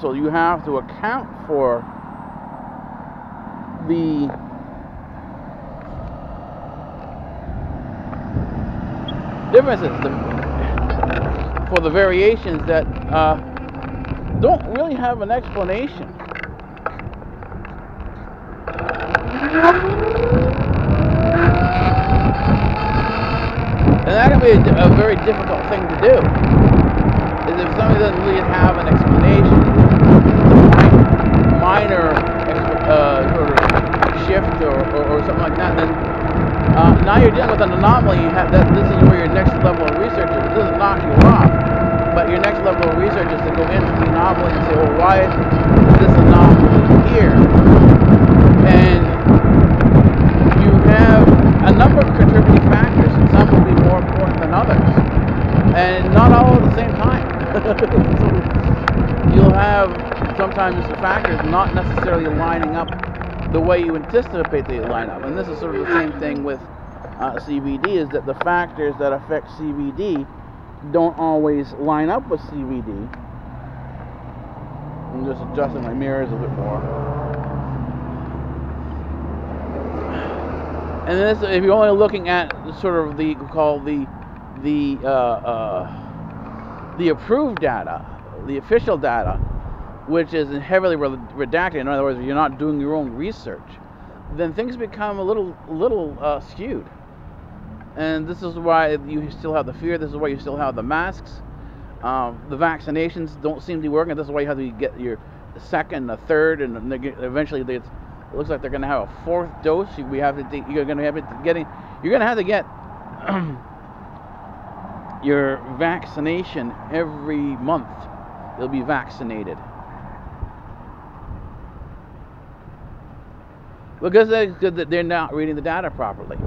so you have to account for the differences, the, for the variations that uh, don't really have an explanation. And that can be a, a very difficult thing to do. Is if somebody doesn't really have an explanation, minor uh, sort of shift or, or, or something like that, then uh, now you're dealing with an anomaly. You have that. This is where your next level of research is. It doesn't knock you off, but your next level of research is to go into the anomaly and say, well, why is this anomaly here? And you have a number of contributing factors, and some will be more important than others, and not all at the same time. so sometimes the factors not necessarily lining up the way you anticipate they line up. And this is sort of the same thing with uh, CVD, is that the factors that affect CBD don't always line up with CBD. I'm just adjusting my mirrors a bit more. And this, if you're only looking at sort of the called the the uh, uh, the approved data, the official data, which is heavily redacted. In other words, you're not doing your own research. Then things become a little little uh, skewed. And this is why you still have the fear. This is why you still have the masks. Um, the vaccinations don't seem to be working. This is why you have to get your second, a third, and eventually it looks like they're going to have a fourth dose. We have to. You're going to have it getting. You're going to have to get your vaccination every month. You'll be vaccinated. Because they, because they're not reading the data properly.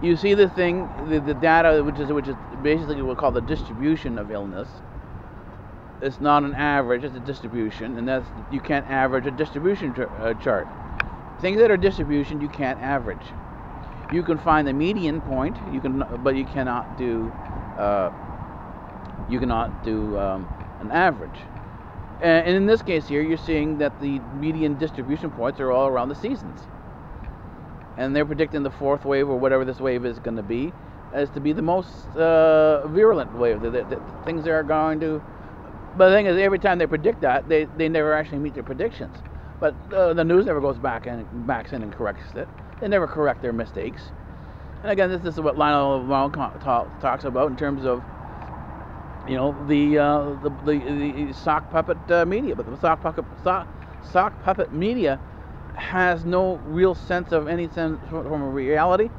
You see the thing, the, the data, which is which is basically what we call the distribution of illness. It's not an average; it's a distribution, and that's you can't average a distribution tr- uh, chart. Things that are distribution, you can't average. You can find the median point, you can, but you cannot do, uh, you cannot do um, an average. And in this case here, you're seeing that the median distribution points are all around the seasons. And they're predicting the fourth wave, or whatever this wave is going to be, as to be the most uh, virulent wave. The, things that are going to. But the thing is, every time they predict that, they, they never actually meet their predictions. But uh, the news never goes back and backs in and corrects it. They never correct their mistakes. And again, this, this is what Lionel talk, talks about in terms of you know the uh, the, the, the sock puppet uh, media, but the sock puppet sock, sock puppet media has no real sense of any sense from reality.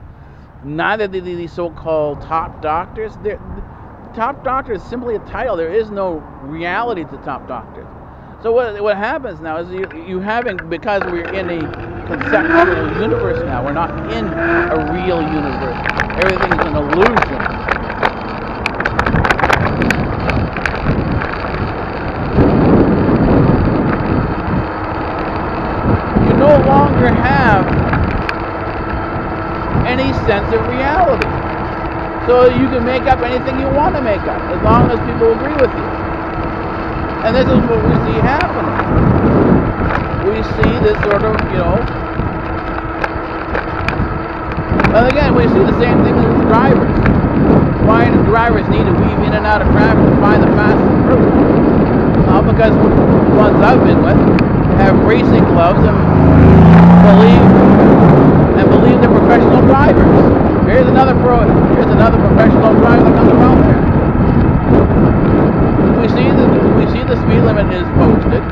Neither do the, the so-called top doctors. They're, the top doctor is simply a title. There is no reality to top doctors. So what what happens now is you you having because we're in a conceptual universe now. We're not in a real universe. Everything's an illusion. you no longer have any sense of reality. So you can make up anything you want to make up, as long as people agree with you. And this is what we see happening. We see this sort of, you know. And again, we see the same thing with drivers. Why do drivers need to weave in and out of traffic to find the fastest route? Well, because the ones I've been with have racing gloves and believe and believe they're professional drivers. Here's another pro. Here's another professional driver that comes around there. We see the we see the speed limit is posted,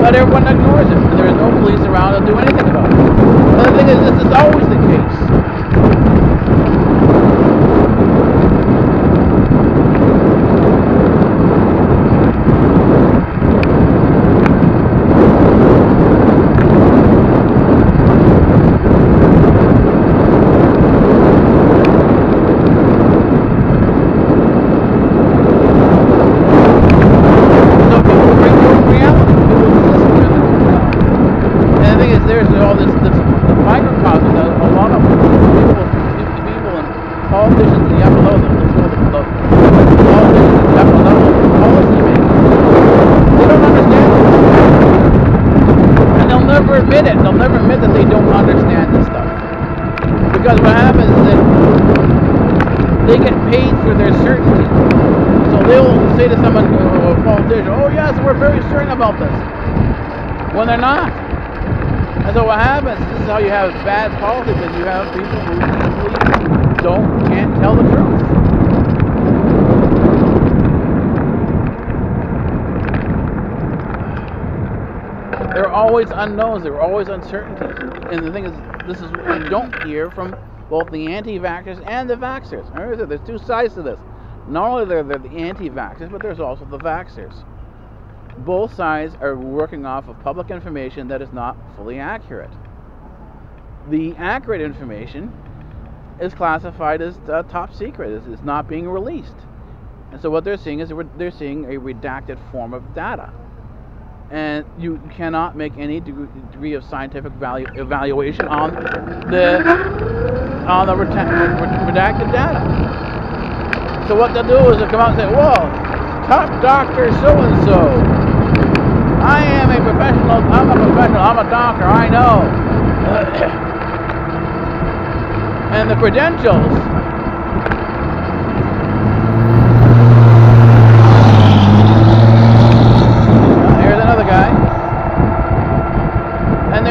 but everyone ignores it. There is no police around to do anything about it. And the thing is, this is always the case. So people bring their own reality. People exist in their own reality. And the thing is, there's all this, this microcosm that a lot of people, people and politicians in the upper level, the, the, the, the politicians in the upper level, policymakers, they don't understand this. And they'll never admit it. They'll never admit that they don't understand this stuff. Because what happens is that they get paid for their certainty. So they'll say to someone, uh, a politician, oh yes, we're very certain about this. When they're not. And so what happens, this is how you have bad politics, because you have people who simply don't, can't tell the truth. Always unknowns, there were always uncertainties. And the thing is, this is what we don't hear from both the anti-vaxxers and the vaxxers. Remember, there's two sides to this. Not only are there the anti-vaxxers, but there's also the vaxxers. Both sides are working off of public information that is not fully accurate. The accurate information is classified as uh, top secret. It's, it's not being released. And so what they're seeing is they're seeing a redacted form of data. And you cannot make any degree, of scientific value, evaluation on the on the redacted data. So what they'll do is they'll come out and say, "Whoa, top doctor so and so. I am a professional. I'm a professional. I'm a doctor. I know." and the credentials. Uh, Here's another guy. And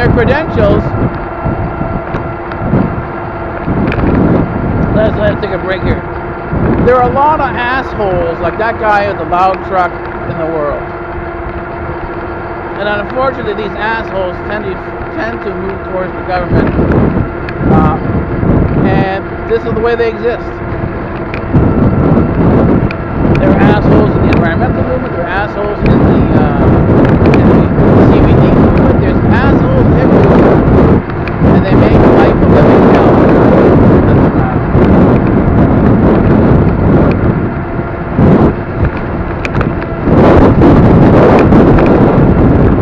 Let's let's take a break here. There are a lot of assholes like that guy with the loud truck in the world. And unfortunately, these assholes tend to tend to move towards the government, uh, and this is the way they exist. They're assholes in the environmental movement. They're assholes in the, uh, in the CBD movement. There's assholes everywhere, and they make life a living hell. Doesn't matter.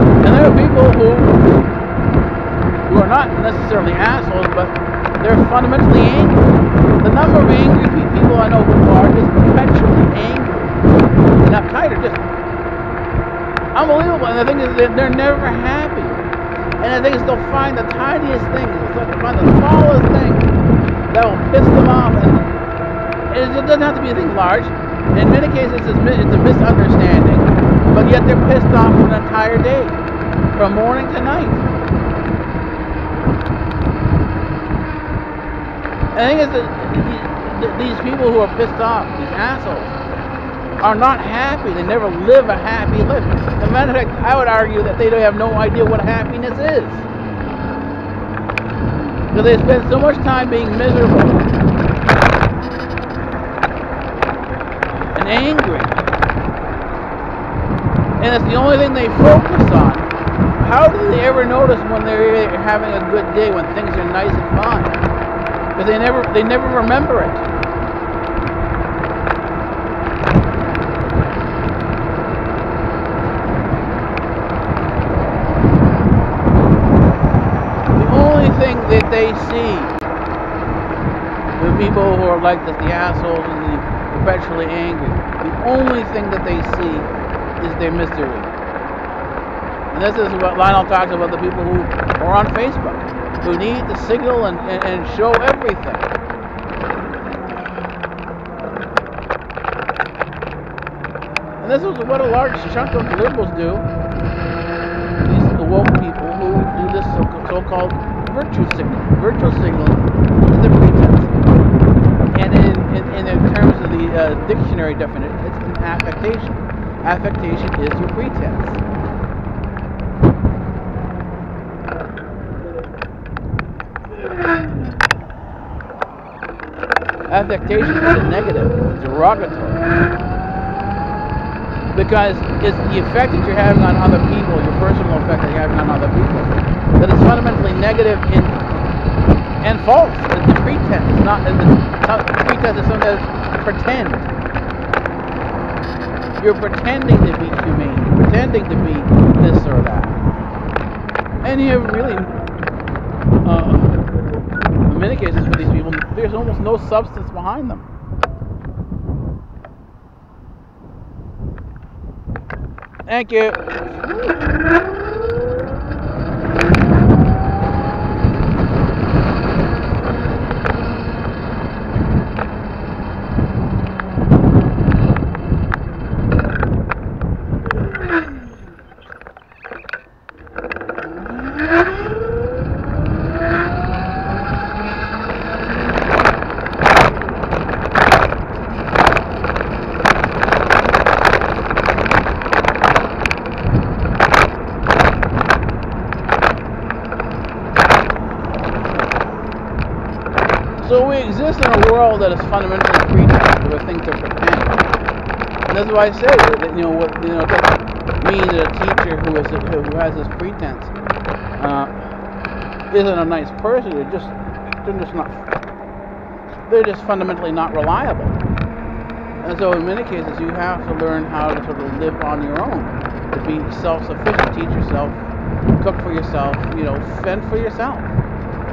And there are people who who are not necessarily assholes, but they're fundamentally angry. The number of angry pe- people I know who are just perpetually angry and uptight are just unbelievable. And the thing is, they're never happy. And thing is, they'll find the tiniest things, they'll find the smallest thing that will piss them off. And it it doesn't have to be anything large. In many cases, it's, a misunderstanding, but yet they're pissed off for an entire day, from morning to night. And the thing is that these people who are pissed off, these assholes, are not happy. They never live a happy life. As a matter of fact, I would argue that they have no idea what happiness is. Because they spend so much time being miserable and angry. And it's the only thing they focus on. How do they ever notice when they're having a good day, when things are nice and fine? Because they never they never remember it. The only thing that they see, the people who are like this, the assholes and the perpetually angry, the only thing that they see is their misery. And this is what Lionel talks about the people who are on Facebook, who need to signal and, and, and show everything. And this is what a large chunk of liberals do. These woke people who do this so- so-called virtue signal. Virtue signal is a pretense. And in, in, in terms of the uh, dictionary definition, it's an affectation. Affectation is your pretense. Affectation is a negative, derogatory. Because it's the effect that you're having on other people, your personal effect that you're having on other people, that is fundamentally negative in, and false. It's a pretense. It's not, it's, pretense is something that pretend. You're pretending to be humane, pretending to be this or that. And you have really, uh, in many cases for these people, there's almost no substance behind them. Thank you. So we exist in a world that is fundamentally pretense, where things are pretend. Why I say that you know what you know doesn't mean that a teacher who is who has this pretense uh, isn't a nice person. They're just they're just not they're just fundamentally not reliable. And so in many cases you have to learn how to sort of live on your own, to be self-sufficient, teach yourself, cook for yourself, you know, fend for yourself.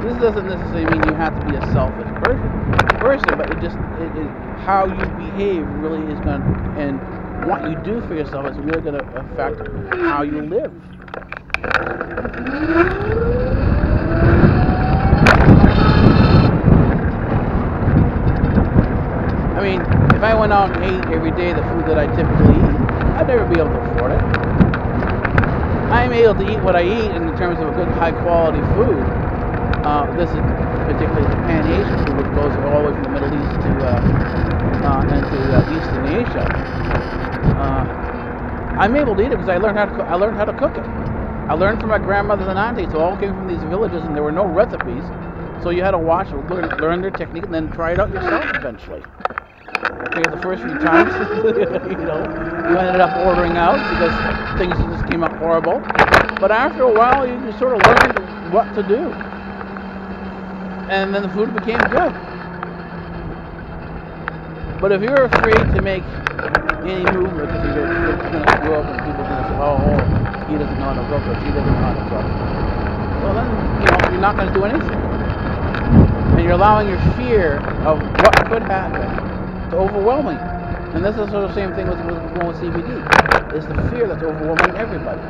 This doesn't necessarily mean you have to be a selfish person, person, but it just it, it, how you behave really is going to, and what you do for yourself is really going to affect how you live. I mean, if I went out and ate every day the food that I typically eat, I'd never be able to afford it. I'm able to eat what I eat in terms of a good, high quality food uh, this is particularly the Pan Asian food, which goes all the way from the Middle East to uh, uh, into uh, Eastern Asia. Uh, I'm able to eat it because I learned how to I learned how to cook it. I learned from my grandmothers and aunties who all came from these villages, and there were no recipes, so you had to watch, learn, learn their technique, and then try it out yourself eventually. Okay, the first few times, you know, you ended up ordering out because things just came out horrible. But after a while, you just sort of learned what to do and then the food became good. But if you're afraid to make any movement because you're, going to screw up and people are going to say, oh, oh, he doesn't know how to cook or she doesn't know how to cook, well then, you know, you're not going to do anything. And you're allowing your fear of what could happen to overwhelm you. And this is sort of the same thing with, with with CBD. It's the fear that's overwhelming everybody.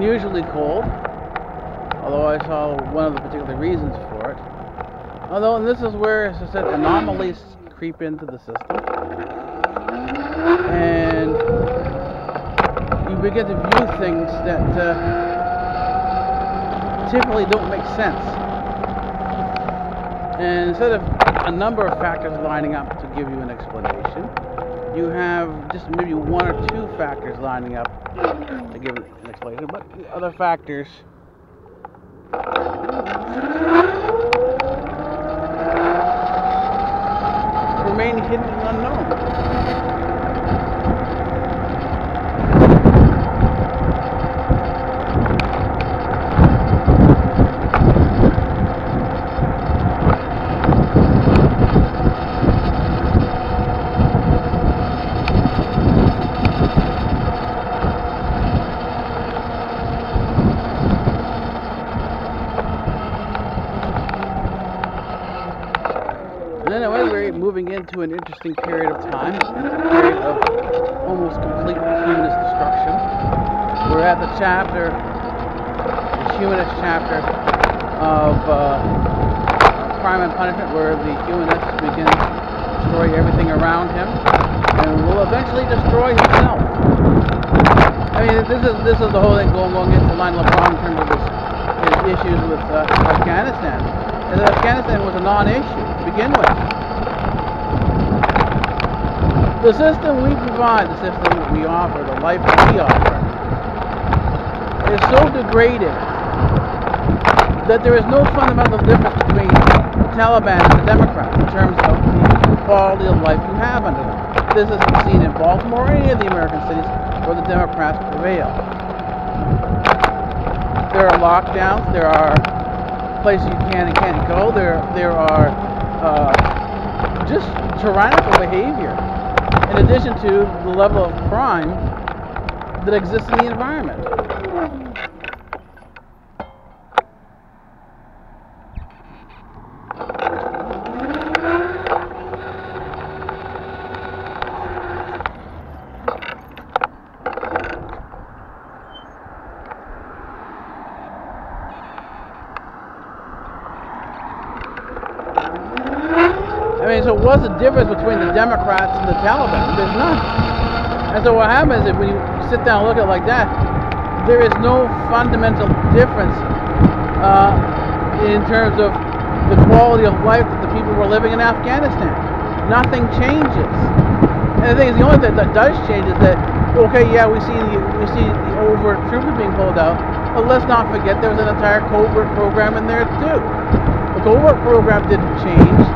Unusually cold, although I saw one of the particular reasons for it. Although, and this is where, as I said, anomalies creep into the system. And you begin to view things that uh, typically don't make sense. And instead of a number of factors lining up to give you an explanation, you have just maybe one or two factors lining up to give explanation, but other factors an interesting period of time, a period of almost complete humanist destruction. We're at the chapter, the humanist chapter of uh, Crime and Punishment, where the humanist begins to destroy everything around him and will eventually destroy himself. I mean, this is this is the whole thing going, going into Lionel LeBron in terms of his, his issues with uh, Afghanistan. Is that Afghanistan was a non-issue to begin with. The system we provide, the system we offer, the life we offer, is so degraded that there is no fundamental difference between the Taliban and the Democrats in terms of the quality of life you have under them. This is seen in Baltimore or any of the American cities where the Democrats prevail. There are lockdowns, there are places you can and can't go, there, there are uh, just tyrannical behavior in addition to the level of crime that exists in the environment. mean, so what's the difference between the Democrats and the Taliban? There's none. And so what happens is when you sit down and look at it like that, there is no fundamental difference uh, in terms of the quality of life that the people were living in Afghanistan. Nothing changes. And the thing is, the only thing that does change is that, okay, yeah, we see the we see the overt troops being pulled out, but let's not forget there was an entire covert program in there too. The covert program didn't change.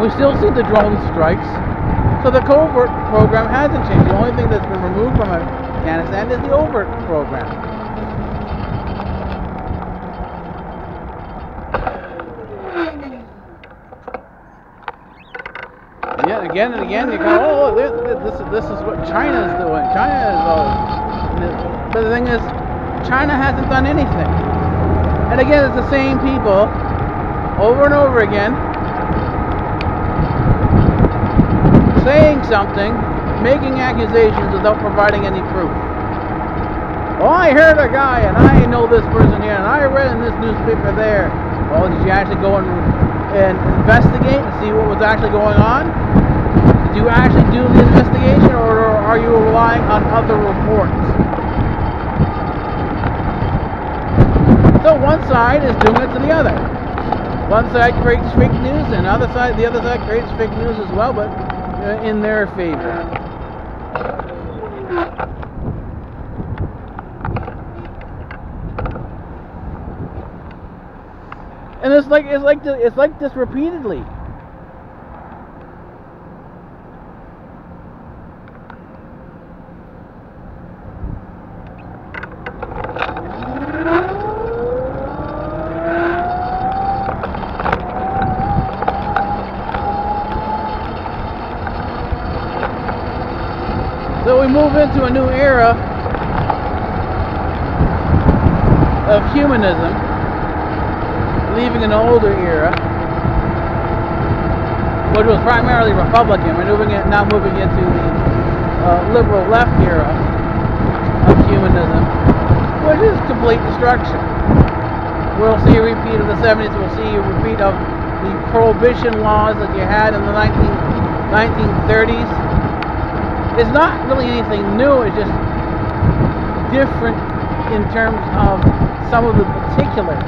We still see the drone strikes. So the covert program hasn't changed. The only thing that's been removed from Afghanistan is the overt program. Yet again and again you go, oh, oh this, this, this is what China is doing. China is all. But the thing is, China hasn't done anything. And again, it's the same people over and over again saying something, making accusations without providing any proof. Well, I heard a guy, and I know this person here, and I read in this newspaper there. Well, did you actually go and, and investigate and see what was actually going on? Did you actually do the investigation, or are you relying on other reports? So one side is doing it to the other. One side creates fake news, and the other side, the other side creates fake news as well, but Uh, in their favor. And it's like it's like it's like this repeatedly. So we move into a new era of humanism, leaving an older era, which was primarily Republican. Moving it now moving into the uh, liberal left era of humanism, which is complete destruction. We'll see a repeat of the 70s. We'll see a repeat of the prohibition laws that you had in the 19, 1930s it's not really anything new, it's just different in terms of some of the particulars.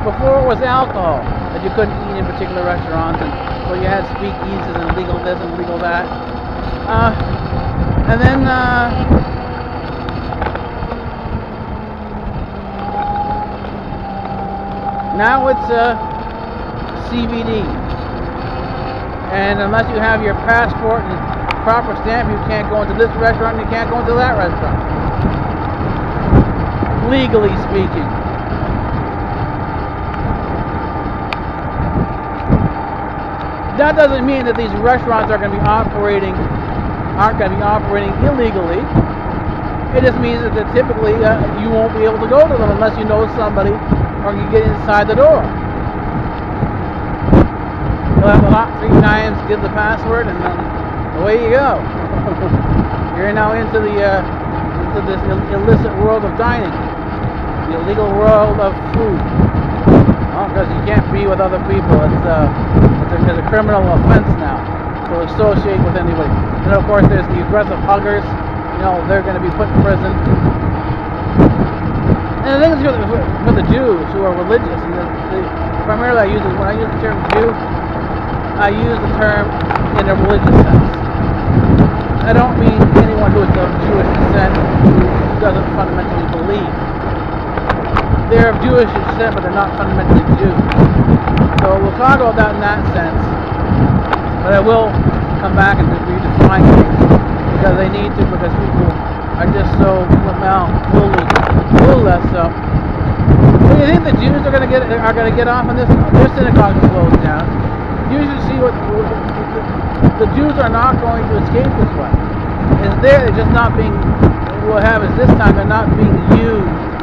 Before it was alcohol that you couldn't eat in particular restaurants, and so you had speakeasies and legal this and legal that. Uh, and then uh, now it's uh, CBD, and unless you have your passport and proper stamp, you can't go into this restaurant and you can't go into that restaurant. Legally speaking. That doesn't mean that these restaurants are going to be operating, aren't going to be operating illegally. It just means that typically uh, you won't be able to go to them unless you know somebody or you get inside the door. You'll have to knock three times, give the password, and then away you go. You're now into the uh, into this illicit world of dining, the illegal world of food. Because you can't be with other people. It's, uh, it's, a, it's a criminal offense now to associate with anybody. And of course, there's the aggressive huggers. You know, they're going to be put in prison. And the thing is for the, Jews who are religious, and the, the, primarily I use when I use the term Jew, I use the term in a religious sense. I don't mean anyone who is of Jewish descent who doesn't fundamentally believe. They're of Jewish descent, but they're not fundamentally Jews. So we'll talk about that in that sense. But I will come back and redefine things because they need to, because people are just so well, clueless. So, do you think the Jews are going to get are going to get off on this? Their synagogue is closed down. You should see what the Jews are not going to escape this way. It's there, they're just not being. What happens this time? They're not being used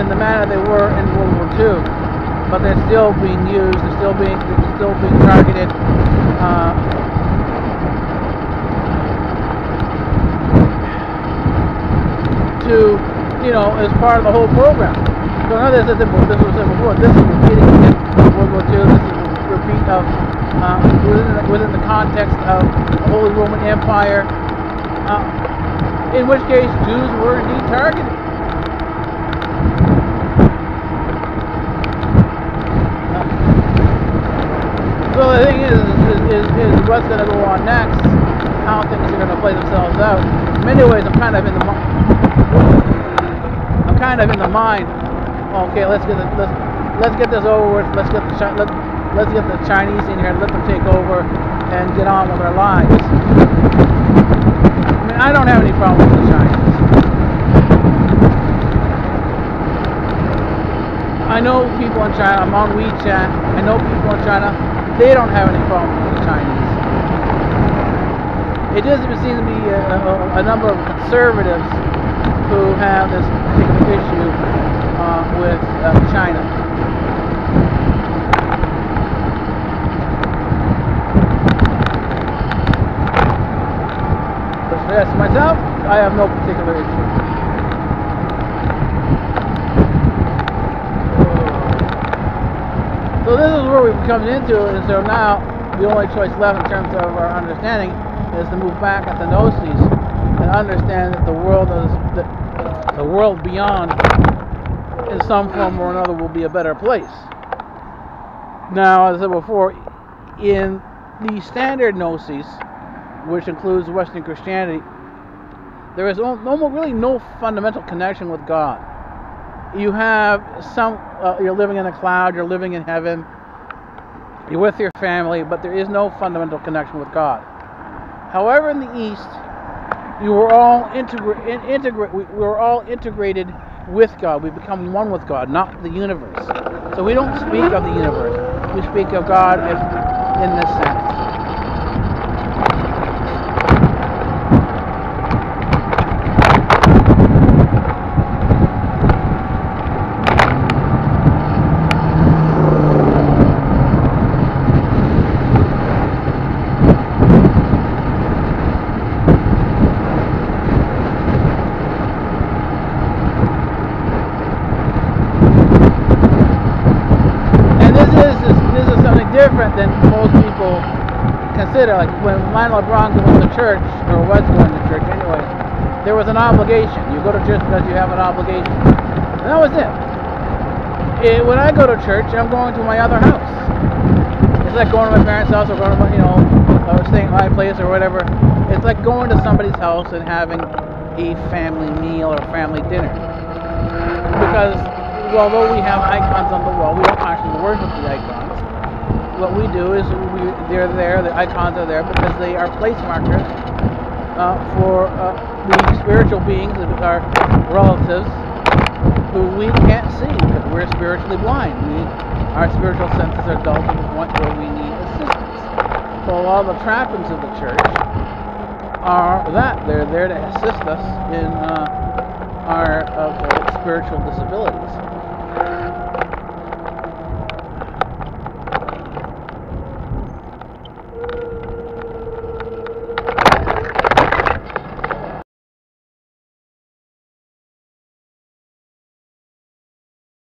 in the manner they were in World War II, but they're still being used. They're still being they're still being targeted. Uh, to, you know, as part of the whole program. So now this is this was said before. This is repeating again World War II. This is a repeat of uh, within, the, within the context of the Holy Roman Empire, uh, in which case Jews were indeed targeted. So the thing is, is, is, is what's going to go on next, how things are going to play themselves out. In many ways, I'm kind of in the I'm kind of in the mind. Okay, let's get the, let's let's get this over with. Let's get the let, let's get the Chinese in here. Let them take over and get on with their lives. I mean, I don't have any problems with the Chinese. I know people in China. I'm on WeChat. I know people in China they don't have any problem with the Chinese. It doesn't seem to be a, a, a number of conservatives who have this particular issue uh, with uh, China. But as for myself, I have no particular issue. So this is where we've come into, and so now the only choice left in terms of our understanding is to move back at the gnosis and understand that the world is the, uh, the world beyond, in some form or another, will be a better place. Now, as I said before, in the standard gnosis, which includes Western Christianity, there is almost really no fundamental connection with God you have some uh, you're living in a cloud you're living in heaven you're with your family but there is no fundamental connection with god. However in the east you were all integra- we, we were all integrated with god. We become one with god not the universe. So we don't speak of the universe. We speak of god in this sense like when Lionel LeBron went to church, or was going to church anyway, there was an obligation. You go to church because you have an obligation. And that was it. it. When I go to church, I'm going to my other house. It's like going to my parents' house or going to my, you know, or staying at my place or whatever. It's like going to somebody's house and having a family meal or family dinner. Because although we have icons on the wall, we don't actually worship the icons what we do is we, they're there, the icons are there because they are place markers uh, for uh, the spiritual beings are relatives who we can't see because we're spiritually blind. We, our spiritual senses are dulled to the point where we need assistance. So a lot of the trappings of the church are that. They're there to assist us in uh, our uh, spiritual disabilities.